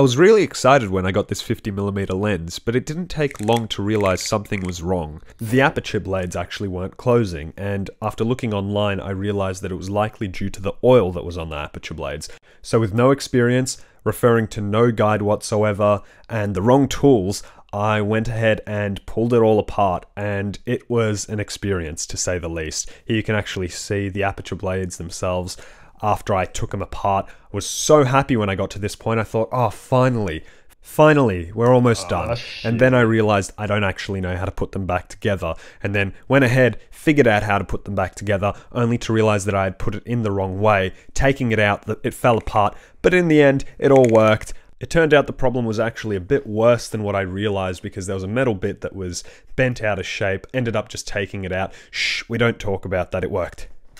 I was really excited when I got this 50mm lens, but it didn't take long to realize something was wrong. The aperture blades actually weren't closing, and after looking online I realized that it was likely due to the oil that was on the aperture blades. So with no experience, referring to no guide whatsoever, and the wrong tools, I went ahead and pulled it all apart, and it was an experience to say the least. Here you can actually see the aperture blades themselves after I took them apart. I was so happy when I got to this point. I thought, oh, finally, finally, we're almost ah, done. And then I realized I don't actually know how to put them back together. And then went ahead, figured out how to put them back together, only to realize that I had put it in the wrong way. Taking it out, it fell apart. But in the end, it all worked. It turned out the problem was actually a bit worse than what I realized because there was a metal bit that was bent out of shape, ended up just taking it out. Shh, we don't talk about that, it worked.